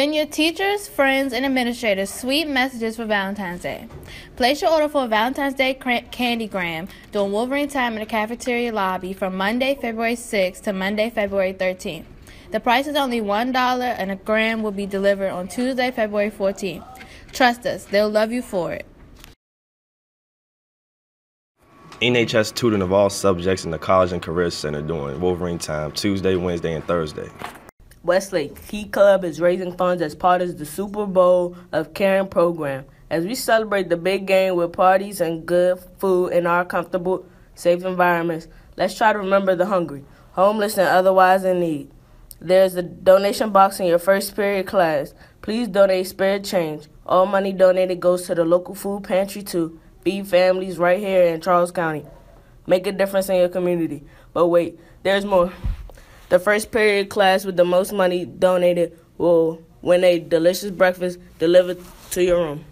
Send your teachers, friends, and administrators sweet messages for Valentine's Day. Place your order for a Valentine's Day candygram during Wolverine time in the cafeteria lobby from Monday, February 6th to Monday, February 13th. The price is only $1 and a gram will be delivered on Tuesday, February 14th. Trust us, they'll love you for it. NHS tutoring of all subjects in the College and Career Center during Wolverine time, Tuesday, Wednesday, and Thursday. Westlake Key Club is raising funds as part of the Super Bowl of Caring program. As we celebrate the big game with parties and good food in our comfortable, safe environments, let's try to remember the hungry, homeless, and otherwise in need. There's a donation box in your first period class. Please donate spare change. All money donated goes to the local food pantry to feed families right here in Charles County. Make a difference in your community. But wait, there's more. The first period class with the most money donated will win a delicious breakfast delivered to your room.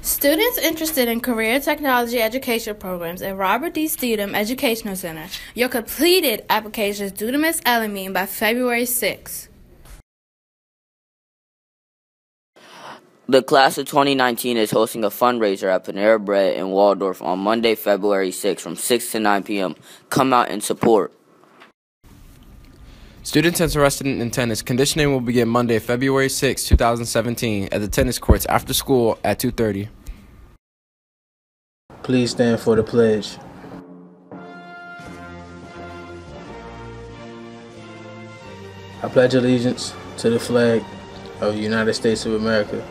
Students interested in career technology education programs at Robert D. Stethem Educational Center, your completed applications due to Ms. Elamine by February 6. The class of 2019 is hosting a fundraiser at Panera Bread in Waldorf on Monday, February 6 from 6 to 9 p.m. Come out and support. Students interested in tennis, conditioning will begin Monday, February 6, 2017 at the tennis courts after school at 2.30. Please stand for the pledge. I pledge allegiance to the flag of the United States of America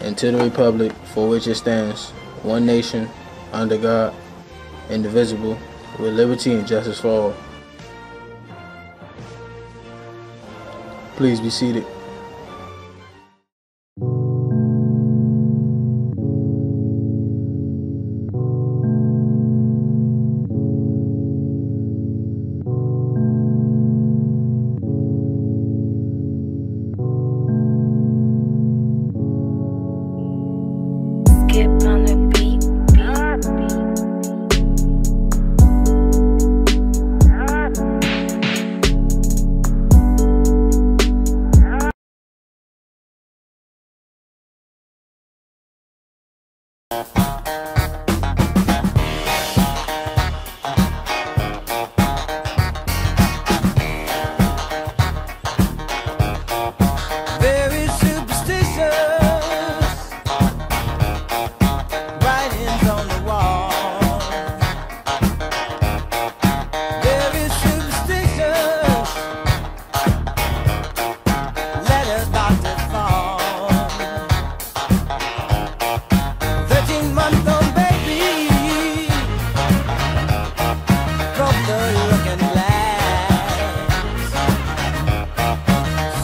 and to the republic for which it stands, one nation, under God, indivisible, with liberty and justice for all. Please be seated.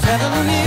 heavenly